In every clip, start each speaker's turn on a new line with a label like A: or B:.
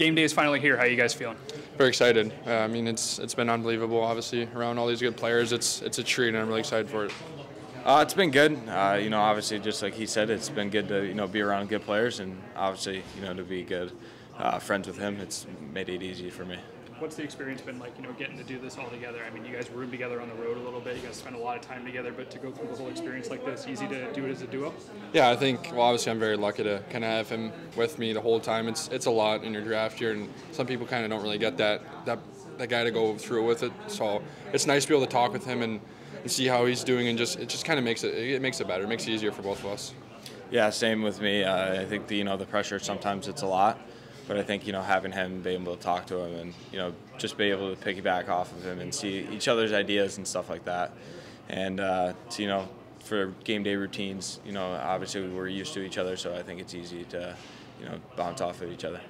A: Game day is finally here. How are you guys feeling?
B: Very excited. Uh, I mean, it's it's been unbelievable. Obviously, around all these good players, it's it's a treat, and I'm really excited for it.
C: Uh, it's been good. Uh, you know, obviously, just like he said, it's been good to you know be around good players, and obviously, you know, to be good uh, friends with him, it's made it easy for me.
A: What's the experience been like? You know, getting to do this all together. I mean, you guys room together on the road a little bit. You guys spend a lot of time together, but to go through the whole experience like this, easy to do it as a duo.
B: Yeah, I think. Well, obviously, I'm very lucky to kind of have him with me the whole time. It's it's a lot in your draft year, and some people kind of don't really get that that that guy to go through with it. So it's nice to be able to talk with him and, and see how he's doing, and just it just kind of makes it it makes it better. It makes it easier for both of us.
C: Yeah, same with me. Uh, I think the, you know the pressure sometimes it's a lot, but I think you know having him, being able to talk to him, and you know just be able to piggyback off of him and see each other's ideas and stuff like that, and uh, to, you know for game day routines, you know obviously we're used to each other, so I think it's easy to you know bounce off of each other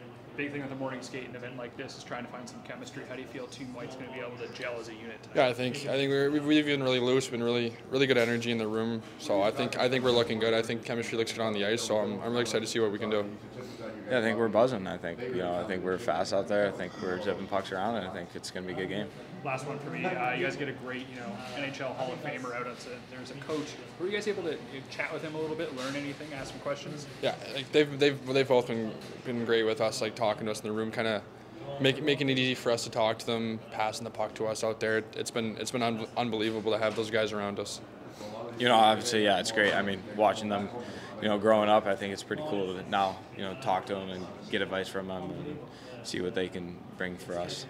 A: big thing with a morning skate an event like this is trying to find some chemistry. How do you feel Team White's going to be able to gel as a unit? Tonight?
B: Yeah, I think I think we're, we've been really loose, been really really good energy in the room. So I think I think we're looking good. I think chemistry looks good on the ice. So I'm, I'm really excited to see what we can do.
C: Yeah, I think we're buzzing. I think you know I think we're fast out there. I think we're zipping pucks around, and I think it's going to be a good game.
A: Last one for me. Uh, you guys get a great you know NHL Hall of Famer out. It's a, there's a coach. Were you guys able to chat with him a little bit, learn anything, ask him questions?
B: Yeah, like they've they've they've both been been great with us, like talking to us in the room, kind of making it easy for us to talk to them, passing the puck to us out there. It's been it's been un unbelievable to have those guys around us.
C: You know, obviously, yeah, it's great. I mean, watching them, you know, growing up, I think it's pretty cool to now, you know, talk to them and get advice from them and see what they can bring for us.